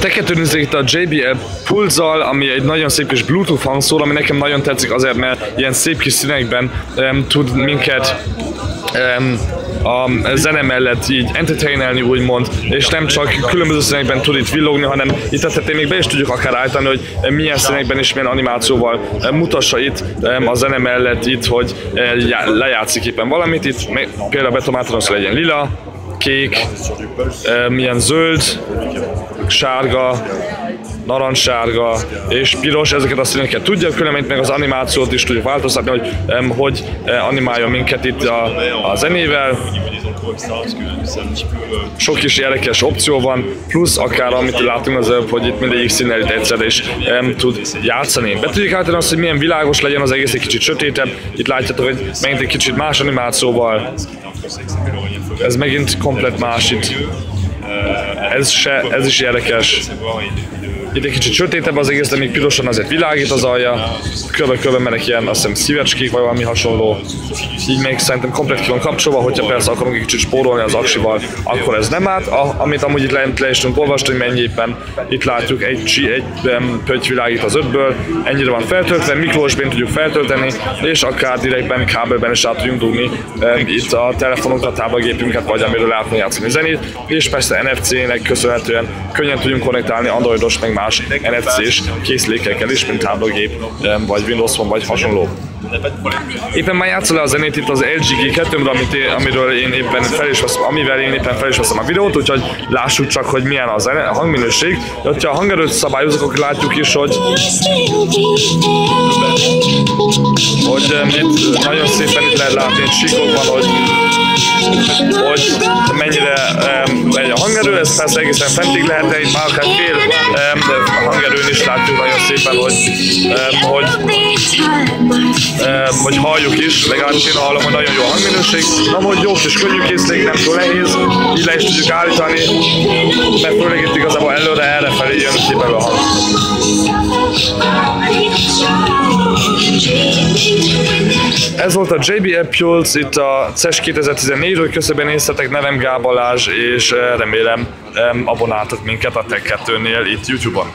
Teketőn itt a JBL Pulzal, ami egy nagyon szép kis Bluetooth hangszóró, ami nekem nagyon tetszik azért, mert ilyen szép kis színekben um, tud minket um, a zene mellett így entertainelni úgymond, és nem csak különböző színekben tud itt villogni, hanem itt a tetején még be is tudjuk akár állítani, hogy milyen színekben és milyen animációval mutassa itt a zene mellett itt, hogy lejátszik éppen valamit, itt például betomáltanom, hogy legyen lila, kék, milyen zöld, sárga, narancssárga és piros, ezeket a színeket tudja, különben meg az animációt is tudjuk változtatni, hogy hogy animálja minket itt a, a zenével. Sok is érdekes opció van, plusz akár amit látunk az előbb, hogy itt mindegyik színnel itt egyszerre is um, tud játszani. Be tudjuk állítani azt, hogy milyen világos legyen az egész egy kicsit sötétebb. Itt látjátok, hogy megint egy kicsit más animációval. Ez megint komplet más itt. Ez, se, ez is érdekes. Itt egy kicsit sötétebb az egész, de még pirosan azért világít az alja. Körbe-körbe mennek ilyen, azt hiszem szívecskik vagy valami hasonló. Így még szerintem komplet ki van kapcsolva, hogyha persze akarunk egy kicsit spórolni az aksival, akkor ez nem árt. A, amit amúgy itt le, le is tudunk olvasni, hogy mennyi éppen itt látjuk egy, egy um, pötty világít az ötből, ennyire van feltöltve, mikrosbén tudjuk feltölteni, és akár direktben kábelben is át tudjunk dugni itt a telefonunkat, a táblagépünket, vagy amiről lehet játszani zenét, és persze NFC-nek köszönhetően könnyen tudjunk konnektálni androidos meg más NFC-s készülékekkel is, mint táblagép, vagy Windows Phone, vagy hasonló. Éppen már játszol le a zenét itt az LG G2-mről, amit, amiről én éppen fel is veszem, amivel én éppen fel is veszem a videót, úgyhogy lássuk csak, hogy milyen a, zene, a hangminőség. Ha a hangerőt szabályozok, akkor látjuk is, hogy hogy itt nagyon szépen itt lehet látni egy síkokban, hogy hogy mennyire megy a hangerő, ez persze egészen fentig lehet, de itt már akár fél um, hangerőn is látjuk nagyon szépen, hogy, um, hogy, um, hogy halljuk is, legalábbis én hallom, hogy nagyon jó hangminőség. Na, hogy jó és könnyű készülék, nem túl nehéz, így le is tudjuk állítani, mert főleg itt igazából előre, erre felé jön ki a hang. Ez volt a JBL Pulse itt a CES 2014-ről, köszönben néztetek, nevem Gábalázs, és remélem abonáltak minket a Tech 2-nél itt YouTube-on.